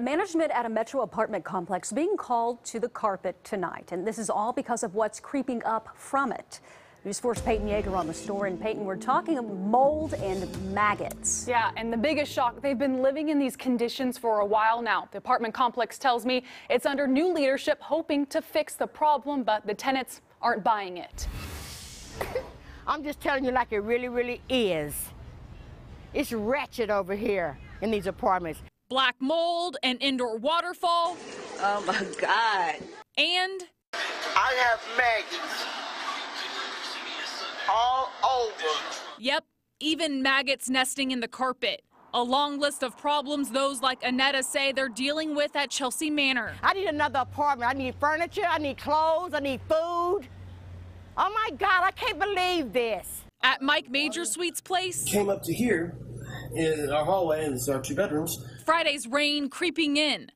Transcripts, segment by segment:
Management at a Metro apartment complex being called to the carpet tonight, and this is all because of what's creeping up from it. News 4's Peyton Yeager on the store. And Peyton, we're talking mold and maggots. Yeah, and the biggest shock, they've been living in these conditions for a while now. The apartment complex tells me it's under new leadership, hoping to fix the problem, but the tenants aren't buying it. I'm just telling you like it really, really is. It's wretched over here in these apartments black mold, an indoor waterfall. Oh my God. And I have maggots all over. Yep, even maggots nesting in the carpet. A long list of problems those like Annetta say they're dealing with at Chelsea Manor. I need another apartment. I need furniture, I need clothes, I need food. Oh my God, I can't believe this. At Mike Major Suites place. Came up to here in our hallway, and it's our uh, two bedrooms. Friday's rain creeping in.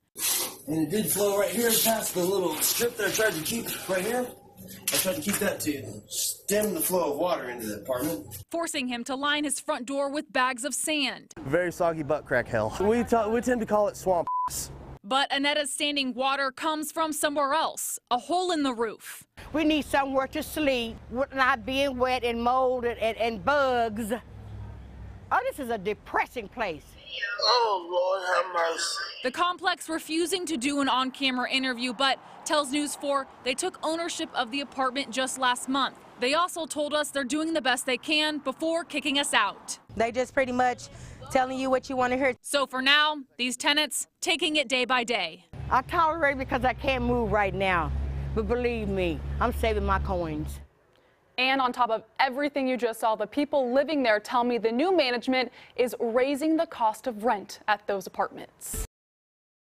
And it did flow right here past the little strip that I tried to keep right here. I tried to keep that to stem the flow of water into the apartment. Forcing him to line his front door with bags of sand. Very soggy butt crack hell. We, we tend to call it swamp. But Annetta's standing water comes from somewhere else, a hole in the roof. We need somewhere to sleep, not being wet and mold and, and, and bugs. Oh, this is a depressing place. Oh, Lord have mercy. The complex refusing to do an on camera interview, but tells News 4 they took ownership of the apartment just last month. They also told us they're doing the best they can before kicking us out. They just pretty much telling you what you want to hear. So for now, these tenants taking it day by day. I tolerate because I can't move right now. But believe me, I'm saving my coins. And on top of everything you just saw, the people living there tell me the new management is raising the cost of rent at those apartments.